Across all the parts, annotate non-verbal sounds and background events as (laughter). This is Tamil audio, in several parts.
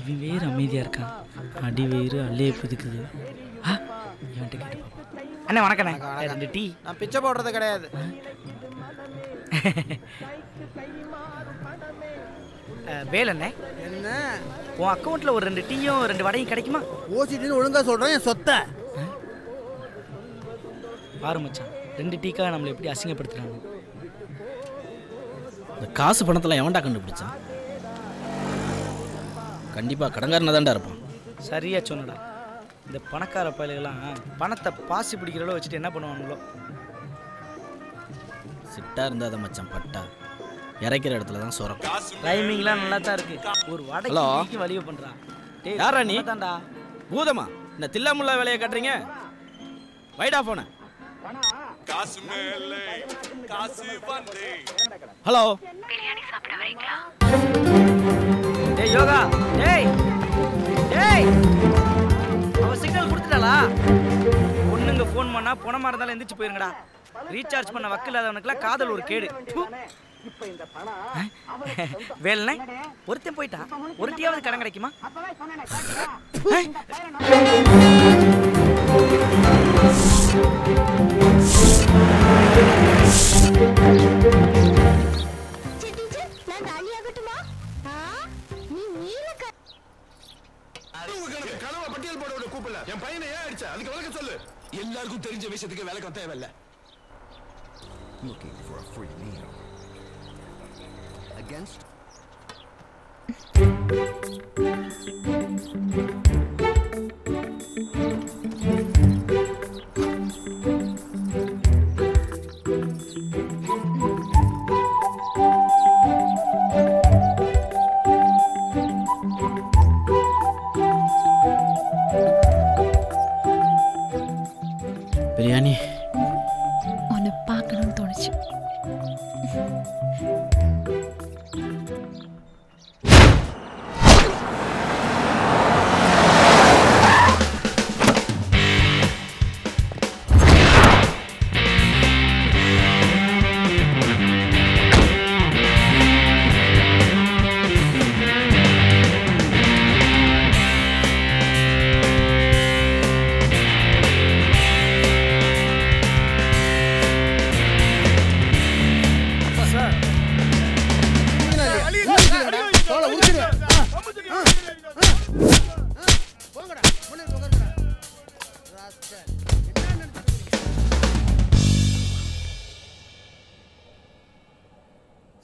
இவன் வேறு அமைதியாக இருக்கான் அடி வேறு அல்லையே புதுக்குது. ஆ இவன்கிட்ட கேட்டு பார்ப்போம். அண்ணே வணக்கண்ணே ரெண்டு டீ. நான் பிச்சை போடுறது கிடையாது. வேலண்ணே என்ன? உன் அக்கௌண்ட்டில் ஒரு ரெண்டு டீயும் ரெண்டு வடையும் கிடைக்குமா? ஓசிட்டுன்னு ஒழுங்கா சொல்றேன் என் சொத்தை. பாரு மச்சான் ரெண்டு டீக்காக நம்மளை எப்படி அசிங்கப்படுத்துறாங்க? இந்த காசு பணத்தெல்லாம் எவன்டா கண்டுபிடிச்சான்? கண்டிப்பாக கடங்காரனா தான்டா இருப்பான். சரியா சொன்னடா. இந்த பணக்கார பயலுகெல்லாம் பணத்தை பாசி பிடிக்கிறளவு வச்சுட்டு என்ன பண்ணுவானுங்களோ சிட்டா இருந்தாத மச்சான் பட்டா. இறைக்கிற இடத்துல தான் சுரக்கும் டைமிங்லாம் நல்லா தான் இருக்கு. ஒரு Hello? வடைக்கு வலிவு பண்றான். டேய் யாரா நீ? தான்டா. பூதமா? இந்த தில்லாமுல்லா வேலையை கட்டுறீங்க? வைடா போன ஹலோ? டேய் யோகா. டேய் டேய் அவ சிக்னல் கொடுத்துட்டாளா? பொண்ணுங்க ஃபோன் பண்ணா பணமா இருந்தாலும் எந்திரிச்சு போயிருங்கடா. ரீசார்ஜ் பண்ண வக்கு இல்லாதவனுக்குலாம் காதல் ஒரு கேடு. வேலண்ணே ஒருத்தன் போயிட்டான் ஒரு டீயாவது கடன் கிடைக்குமா? நான் பிரியாணி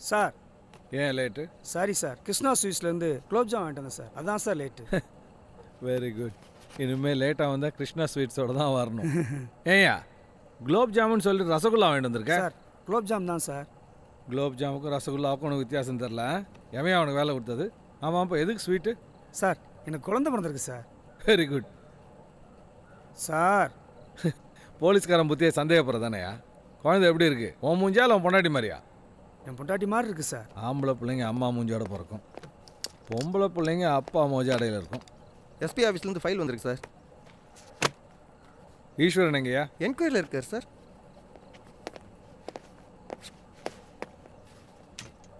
சார். ஏன் லேட்டு சாரி சார் கிருஷ்ணா ஸ்வீட்ஸ்லேருந்து குலோப் ஜாம் வாங்கிட்டு வந்தேன் சார் அதான் சார் லேட்டு வெரி குட் இனிமேல் லேட்டாக வந்தால் கிருஷ்ணா ஸ்வீட்ஸோட தான் வரணும். (laughs) ஏய்யா குலோப் ஜாமுன் சொல்லிட்டு ரசகுல்லா வாங்கிட்டு வந்திருக்க? சார் குலோப் ஜாம் தான் சார் குலோப் ஜாமுக்கும் ரசகுல்லாவுக்கும் உனக்கு வித்தியாசம் தெரில எவன் அவனுக்கு வேலை கொடுத்தது? ஆமாம் அப்போ எதுக்கு ஸ்வீட்டு சார் எனக்கு குழந்தை பிறந்திருக்கு சார் வெரி குட் சார் போலீஸ்காரன் புத்தியை சந்தேகப்படுறதானேயா? குழந்தை எப்படி இருக்கு? உன் மூஞ்சியா இல்லை உன் பொண்டாட்டி மாதிரியா? என் பொண்டாட்டி மாதிரி இருக்கு சார் ஆம்பளை பிள்ளைங்க அம்மா மூஞ்சியோட பிறக்கும். பொம்பளை பிள்ளைங்க அப்பா மோஜாடையில் இருக்கும். எஸ்பி ஆஃபீஸ்லேருந்து ஃபைல் வந்திருக்கு சார் ஈஸ்வரன் எங்கேயா? என்கொயரியில் இருக்கார் sir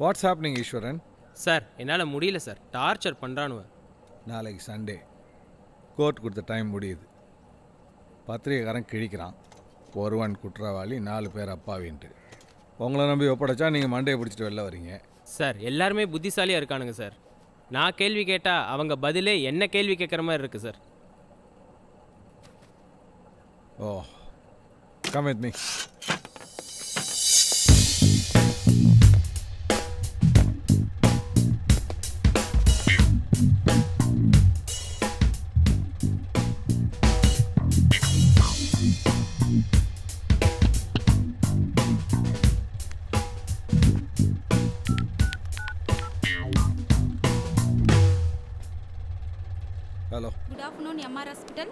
what's happening Eswaran? Sir என்னால் முடியல சார் டார்ச்சர் பண்ணுறானுவ நாளைக்கு சண்டே கோர்ட் கொடுத்த டைம் முடியுது. பத்திரிகைக்காரன் கிழிக்கிறான். ஒருவன் குற்றவாளி நாலு பேர் அப்பாவின்ட்டு. உங்களை நம்பி ஒப்படைச்சா நீங்கள் மண்டையை பிடிச்சிட்டு வெளில வரீங்க. சார் எல்லாருமே புத்திசாலியாக இருக்கானுங்க சார். நான் கேள்வி கேட்டால் அவங்க பதிலே என்ன கேள்வி கேட்குற மாதிரி இருக்குது sir. Oh come with me hello good afternoon MR hospital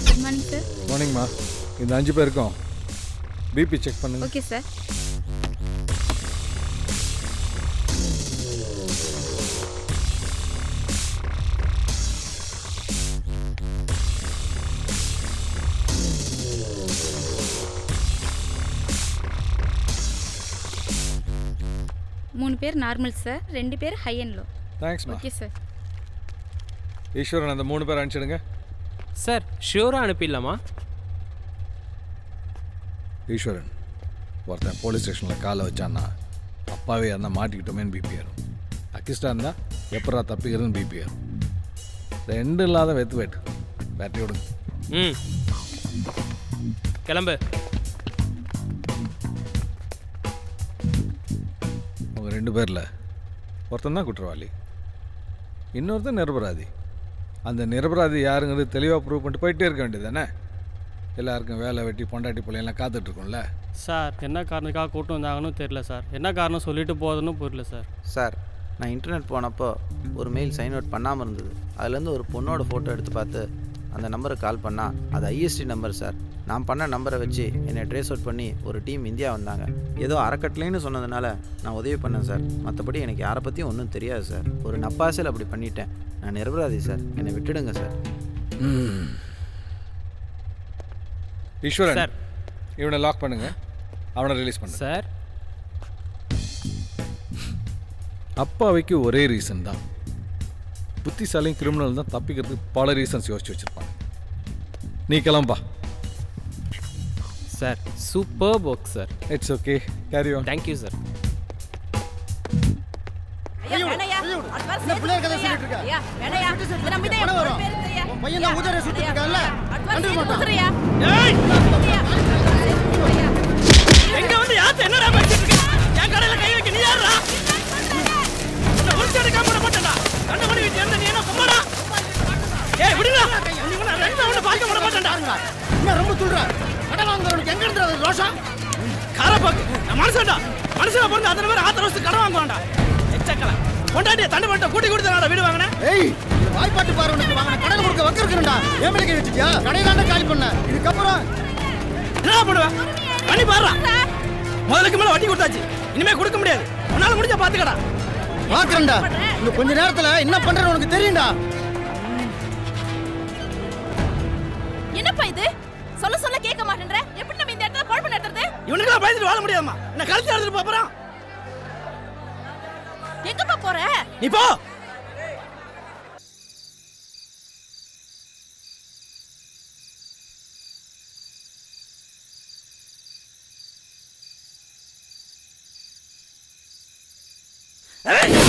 good morning sir மார்னிங்மா இந்த அஞ்சு பேருக்கும் பிபி செக் பண்ணுங்க. ஓகே சார் பேர் நார்மல் சார் ரெண்டு பேர் ஹை அண்ட் லோ தேங்க்ஸ்மா ஓகே சார் ஈஸ்வரன் அந்த மூணு பேர் அனுப்பிச்சிடுங்க. சார் ஷியூராக அனுப்பிடலாமா? ஈஸ்வரன் ஒருத்தன் போலீஸ் ஸ்டேஷனில் காலை வச்சான்னா அப்பாவே இருந்தால் மாட்டிக்கிட்டோமேன்னு பிபி ஏறும். அக்கிஸ்டா இருந்தால் எப்படா தப்பிக்கிறதுன்னு பிபி ஏறும். ரெண்டு இல்லாத வெத்து வெட்டு பேட்டரி விடுங்க ம். கிளம்பு. ரெண்டு பேரில். ஒருத்தன் தான் குற்றவாளி. இன்னொருத்தன் நிரபராதி. அந்த நிரபராதி யாருங்கிறது தெளிவாக ப்ரூவ் பண்ணிட்டு போயிட்டே இருக்க வேண்டியது தானே எல்லாருக்கும் வேலை வெட்டி பொண்டாட்டி பிள்ளைங்களாம் காத்துட்ருக்கோம்ல சார் என்ன காரணத்துக்காக கூட்டம் வந்தாங்கன்னு தெரியல சார். என்ன காரணம் சொல்லிட்டு போகுதுன்னு புரியல சார். சார் நான் இன்டர்நெட் போனப்போ ஒரு மெயில் சைன் அவுட் பண்ணாமல் இருந்தது. அதுலேருந்து ஒரு பொண்ணோட ஃபோட்டோ எடுத்து பார்த்து அந்த நம்பருக்கு கால் பண்ணால் அது ஐஎஸ்டி நம்பர் சார் நான் பண்ண நம்பரை வச்சு என்னை ட்ரேஸ் அவுட் பண்ணி ஒரு டீம் இந்தியா வந்தாங்க. ஏதோ அறக்கட்டளைன்னு சொன்னதுனால நான் உதவி பண்ணேன் சார் மற்றபடி எனக்கு யாரை பற்றியும் ஒன்றும் தெரியாது சார் ஒரு நப்பாசையில் அப்படி பண்ணிட்டேன். நான் நிரபராதி சார் என்னை விட்டுடுங்க சார் ஈஸ்வரன் சார். இவனை லாக் பண்ணுங்க. அவனை ரிலீஸ் பண்ணு. சார் அப்பாவைக்கு ஒரே ரீசன் தான். புத்திசாலியும் கிரிமினல் தான் தப்பிக்கிறதுக்கு பல ரீசன்ஸ் யோசிச்சு வச்சிருப்பாங்க. நீ கிளம்பா sir super work sir it's okay carry on thank you sir பையன் தான் ஊதரை சுத்திட்டு இருக்கான்ல? கண்டுக்க மாட்டான் எங்க வந்து யாத்து என்னடா ஏய் விடுடா நீ உன்னை ரெண்டு ஒண்ணு பார்க்க விட மாட்டேன்டா. என்ன ரொம்ப சொல்ற? கடன் வாங்குறவனுக்கு எங்க இருந்து அது ரோஷம்? காரப்பாக்கு நான் மனுஷன்டா. மனுஷனா பிறந்து அத்தனை பேர் ஆத்திர வச்சு கடன் வாங்குவான்டா எச்சக்கல. கொண்டாட்டிய தண்டு பண்ணிட்ட கூட்டி கொடுத்தனால வீடு வாங்கினேன். ஏய் வாய்ப்பாட்டு பார்வனுக்கு வாங்கின கடன் கொடுக்க வக்கிருக்கா ஏன் மேலே கை வச்சுட்டியா? கடையில காலி பண்ண. இதுக்கப்புறம்? என்ன பண்ணுவேன் பண்ணி பாடுறா முதலுக்கு மேல வட்டி கொடுத்தாச்சு. இனிமே கொடுக்க முடியாது. உன்னால முடிஞ்சா பாத்துக்கடா. பாக்குறேன்டா. இந்த கொஞ்ச நேரத்துல என்ன பண்றேன்னு உனக்கு தெரியும்டா. என்னப்பா இது? சொல்ல சொல்ல கேட்க மாட்டேன்ற. எப்படி நம்ம இந்த இடத்துல குழப்பம் நடத்துறது? இவனுக்கெல்லாம் பயந்துட்டு வாழ முடியாதுமா என்ன கழுத்து எடுத்துட்டு போறான். எங்கப்பா போற? நீ போ. நீ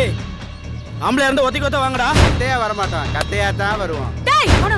ஏய் ஆம்பளை இருந்து ஒத்தி கொத்த வாங்கடா. கத்தையா வரமாட்டான். கத்தையா தான் வருவான். டேய் உன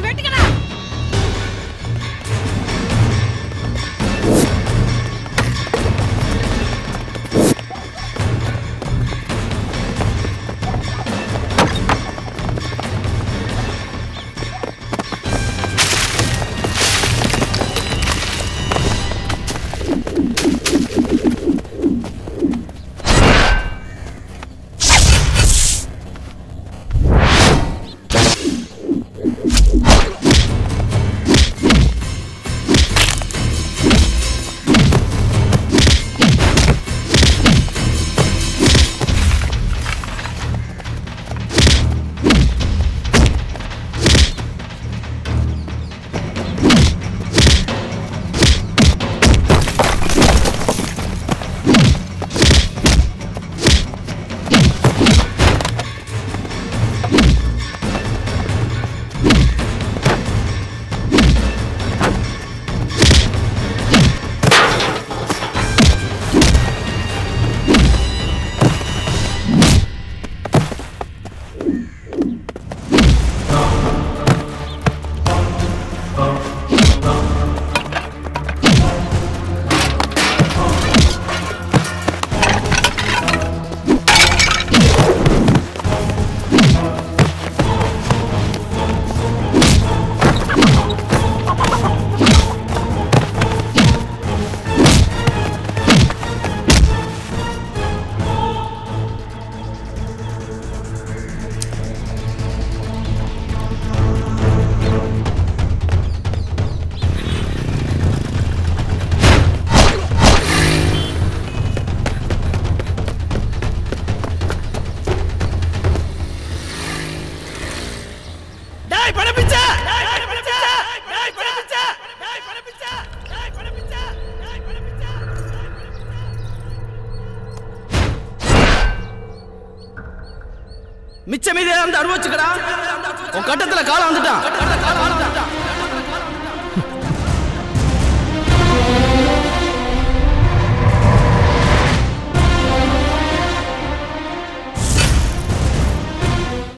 மிச்சமீதே வந்து அனுபவிச்சுக்கடா உன் கட்டத்துல காலம் வந்துட்டான்